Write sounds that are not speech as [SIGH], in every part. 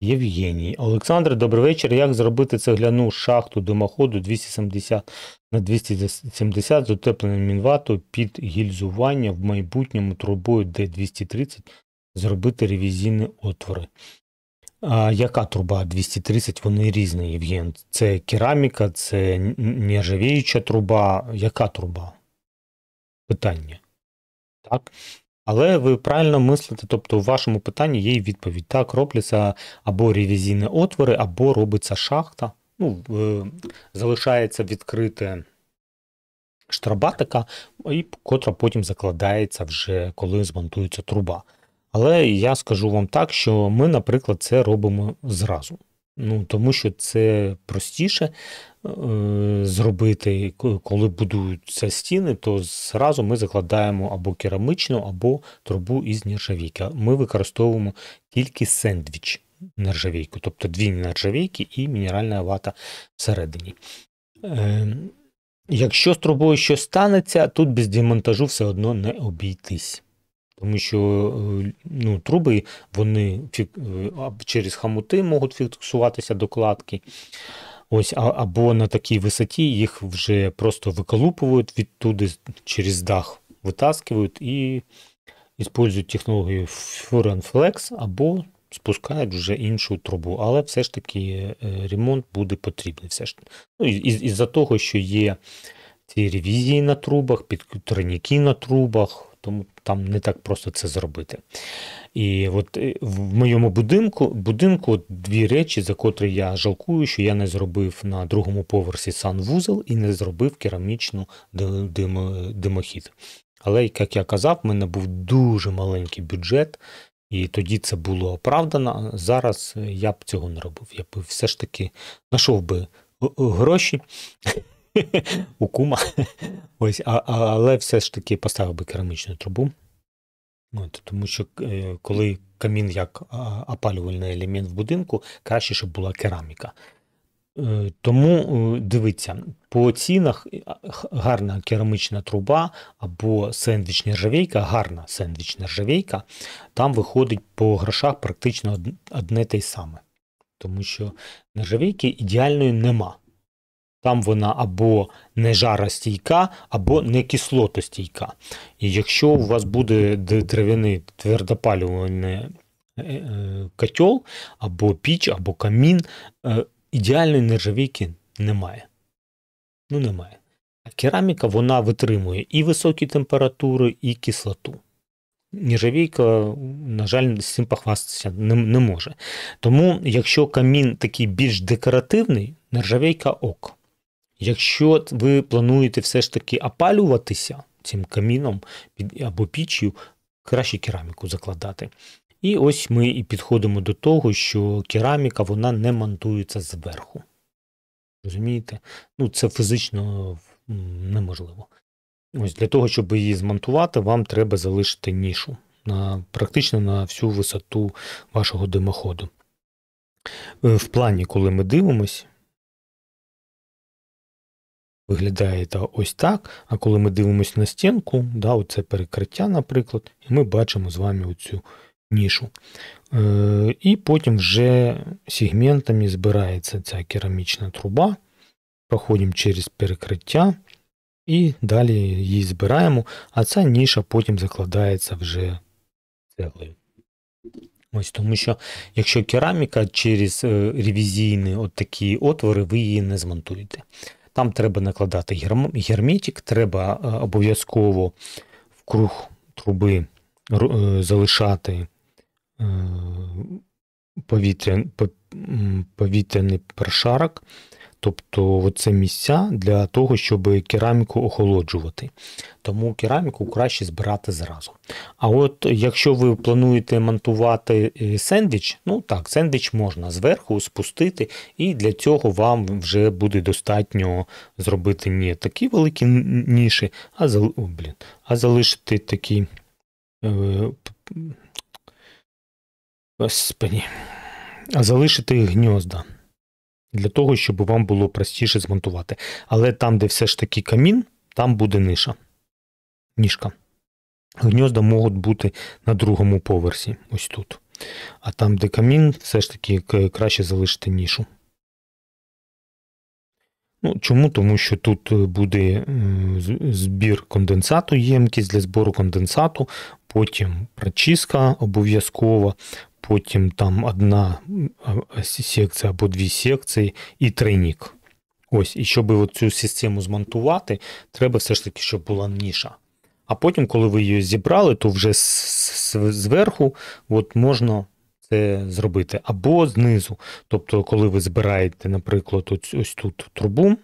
Євгеній. Олександр, добрий вечір. Як зробити цегляну шахту димоходу 270 на 270 з утепленим мінвату під гільзування в майбутньому трубою Д230 зробити ревізійні отвори? А яка труба 230? Вони різні, Євген. Це кераміка, це нержавіюча труба. Яка труба? Питання. Так. Але ви правильно мислите, тобто у вашому питанні є відповідь. Так, робляться або ревізійні отвори, або робиться шахта. Ну, е, Залишається відкрите штрабатика, і котра потім закладається вже коли змонтується труба. Але я скажу вам так, що ми, наприклад, це робимо зразу. Ну, Тому що це простіше е, зробити, коли будуються стіни, то зразу ми закладаємо або керамичну, або трубу із нержавійки. Ми використовуємо тільки сендвіч нержавійку, тобто дві нержавійки і мінеральна вата всередині. Е, Якщо з трубою щось станеться, тут без демонтажу все одно не обійтись. Тому що е, ну, труби вони. Е, через хамути можуть фіксуватися докладки. Ось, Або на такій висоті їх вже просто виколупують відтуди через дах, витаскують і використовують технологію Flex, або спускають вже іншу трубу. Але все ж таки е, ремонт буде потрібний. Все ж. Ну, Із-за того, що є ці ревізії на трубах, підтройники на трубах тому там не так просто це зробити. І от е, в моєму будинку будинку от дві речі, за котрі я жалкую, що я не зробив на другому поверсі санвузол і не зробив керамічну димохід. Але, як я казав, в мене був дуже маленький бюджет, і тоді це було оправдано. Зараз я б цього не робив. Я б все ж таки знайшов би гроші [LAUGHS] у кума. Ось, а, Але все ж таки поставив би керамічну трубу. От, Тому що е, коли камін як опалювальний елемент в будинку, краще, щоб була кераміка. Е, тому е, дивіться, по цінах гарна керамична труба або сендвіч нержавейка, гарна сендвіч нержавейка, там виходить по грошах практично одне те й саме. Тому що нержавейки ідеальної нема. Там вона або не жаростійка, або не кислотостійка. І якщо у вас буде дерев'яний твердопалювальний е, е, котел, або піч, або камін, е, ідеальної нержавійки немає. Ну, немає. А кераміка вона витримує і високі температури, і кислоту. Нержавійка, на жаль, з цим похвастатися не, не може. Тому, якщо камін такий більш декоративний, нержавійка ок. Якщо ви плануєте все ж таки опалюватися цим каміном або піччю, краще кераміку закладати. І ось ми і підходимо до того, що кераміка вона не монтується зверху. Розумієте? Ну, Це фізично неможливо. Ось Для того, щоб її змонтувати, вам треба залишити нішу на, практично на всю висоту вашого димоходу. Е, в плані, коли ми дивимось, виглядає та ось так. А коли ми дивимося на стінку, да, оце перекриття, наприклад, і ми бачимо з вами оцю нішу. Е, І потім вже сегментами збирається ця керамічна труба, проходимо через перекриття. І далі її збираємо, а ця ніша потім закладається вже цеглою. Ось Тому що якщо кераміка через е, ревізійні от такі отвори, ви її не змонтуєте. Там треба накладати герметик, треба е, обов'язково в круг труби е, залишати е, повітряний прошарок, Тобто це місця для того, щоб кераміку охолоджувати. Тому кераміку краще збирати зразу. А от якщо ви плануєте монтувати е, сендвіч, ну так, сендвіч можна зверху спустити, і для цього вам вже буде достатньо зробити не такі великі ніші, а зал... О, блін, а залишити такі. Е, Господи, а залишити гнізда для того, щоб вам було простіше змонтувати. Але там, де все ж таки камін, там буде ниша. Ніжка. Гнізда можуть бути на другому поверсі, ось тут. А там, де камін, все ж таки краще залишити нішу. Ну, чому? Тому що тут е, буде збір конденсату, ємкість для збору конденсату, потім прочистка обов'язкова, потім там одна секція або дві секції і тройник. Ось, і щоб цю систему змонтувати, треба все ж таки, щоб була ніша. А потім, коли ви її зібрали, то вже зверху от можна це зробити. Або знизу. Тобто, коли ви збираєте, наприклад, ось, ось тут трубу, е,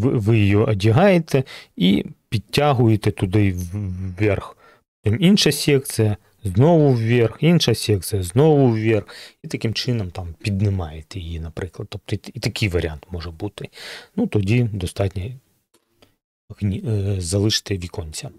ви її одягаєте і підтягуєте туди вверх. Потім інша секція, знову вверх, інша секція, знову вверх. І таким чином там піднімаєте її, наприклад. Тобто і, такий варіант може бути. Ну, тоді достатньо е, залишити віконця.